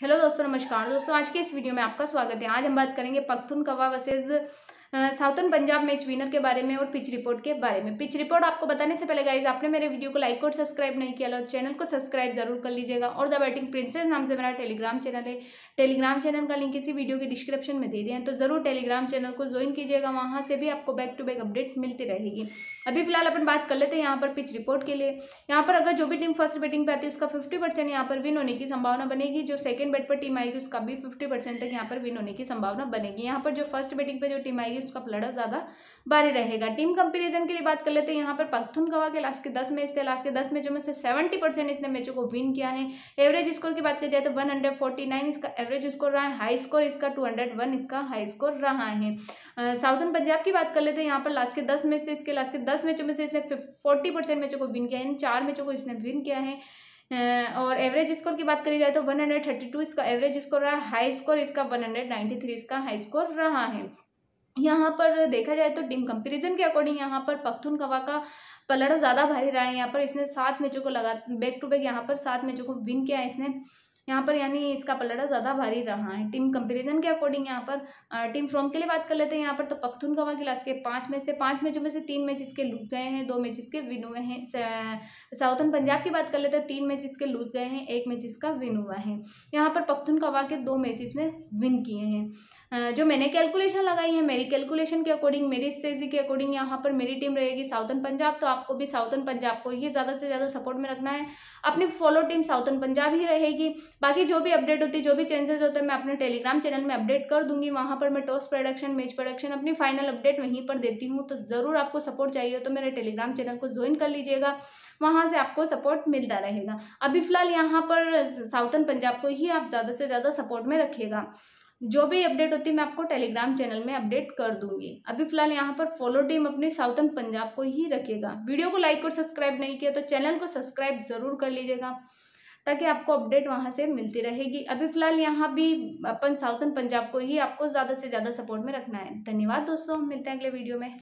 Hello दोस्तों, नमस्कार। दोस्तों, आज के इस वीडियो में आपका स्वागत है। आज हम बात करेंगे Pakhtunkhwa versus southern Punjab match winner के बारे में और पिच रिपोर्ट के बारे में। पिच रिपोर्ट आपको बताने से पहले गाइज़ आपने मेरे वीडियो को लाइक और सब्सक्राइब नहीं किया तो चैनल को सब्सक्राइब ज़रूर कर लीजिएगा और द बैटिंग प्रिंसेस नाम से मेरा टेलीग्राम चैनल है। टेलीग्राम चैनल का लिंक इसी वीडियो के डिस्क्रिप्शन में दे दिया तो ज़रूर टेलीग्राम चैनल को ज्वाइन कीजिएगा, वहाँ से भी आपको बैक टू बैक अपडेट मिलती रहेगी। अभी फ़िलहाल अपन बात कर लेते हैं यहाँ पर पिच रिपोर्ट के लिए। यहाँ पर अगर जो भी टीम फ़र्स्ट बैटिंग पे आती है, उसका फिफ्टी परसेंट यहाँ पर विन होने की संभावना बनेगी। जो सेकंड बैट पर टीम आएगी, उसका भी फिफ्टी परसेंट तक यहाँ पर विन होने की संभावना बनेगी। यहाँ पर जो फ़र्स्ट बैटिंग पे जो टीम आएगी उसका फ्लड ज़्यादा भारी रहेगा। टीम कंपेरिजन के लिए बात कर लेते हैं। यहाँ पर पख्तूनखवा के लास्ट के दस मैच थे लास्ट के दस मैचों में से सेवेंटी परसेंट इसने मैचों को विन किया है। एवरेज स्कोर की बात की जाए तो वन इसका एवरेज स्कोर रहा है। हाई स्कोर इसका टू इसका हाई स्कोर रहा है। साउथर्न पंजाब की बात कर लेते हैं। यहाँ पर लास्ट के दस मैच थे इसके लास्ट के दस मैचों में से इसने फोर्टी परसेंट मैचों को विन किया है। चार मैचों को इसने विन किया है। और एवरेज स्कोर की बात करी जाए तो वन हंड्रेड थर्टी टू इसका एवरेज स्कोर रहा हाई स्कोर इसका वन हंड्रेड नाइन्टी थ्री इसका हाई स्कोर रहा है। यहाँ पर देखा जाए तो टीम कंपेरिजन के अकॉर्डिंग यहाँ पर पख्तूनखवा का पलड़ा ज़्यादा भारी रहा है यहाँ पर। इसने सात मैचों को लगा बैक टू बैक यहाँ पर सात मैचों को विन किया है इसने। यहाँ पर यानी इसका पलड़ा ज़्यादा भारी रहा है। टीम कंपेरिजन के अकॉर्डिंग यहाँ पर टीम फ्रॉम के लिए बात कर लेते हैं। यहाँ पर तो पख्तूनखवा के लास्ट के पाँच मैच से, पाँच मैचों में से तीन मैच इसके लूज गए हैं, दो मैच इसके विन हुए हैं। साउथर्न पंजाब की बात कर लेते हैं, तीन मैच इसके लूज गए हैं, एक मैच इसका विन हुआ है। यहाँ पर पख्तूनखवा के दो मैच इसने विन किए हैं। जो मैंने कैलकुलेशन लगाई है, मेरी कैलकुलेशन के अकॉर्डिंग मेरी स्टेजी के अकॉर्डिंग यहाँ पर मेरी टीम रहेगी साउथर्न पंजाब। तो आपको भी साउथर्न पंजाब को ही ज़्यादा से ज़्यादा सपोर्ट में रखना है। अपनी फॉलो टीम साउथर्न पंजाब ही रहेगी। बाकी जो भी अपडेट होती है जो भी चेंजेस होते हैं मैं अपने टेलीग्राम चैनल में अपडेट कर दूँगी। वहाँ पर मैं टॉस प्रोडक्शन मैच प्रोडक्शन अपनी फाइनल अपडेट वहीं पर देती हूँ। तो ज़रूर आपको सपोर्ट चाहिए तो मेरे टेलीग्राम चैनल को ज्वाइन कर लीजिएगा। वहाँ से आपको सपोर्ट मिलता रहेगा। अभी फ़िलहाल यहाँ पर साउथर्न पंजाब को ही आप ज़्यादा से ज़्यादा सपोर्ट में रखिएगा। जो भी अपडेट होती है मैं आपको टेलीग्राम चैनल में अपडेट कर दूँगी। अभी फ़िलहाल यहाँ पर फॉलो टीम अपनी साउथर्न पंजाब को ही रखेगा वीडियो को लाइक और सब्सक्राइब नहीं किया तो चैनल को सब्सक्राइब ज़रूर कर लीजिएगा। ताकि आपको अपडेट वहाँ से मिलती रहेगी। अभी फ़िलहाल यहाँ भी अपन साउथन पंजाब को ही आपको ज़्यादा से ज़्यादा सपोर्ट में रखना है। धन्यवाद दोस्तों, मिलते हैं अगले वीडियो में।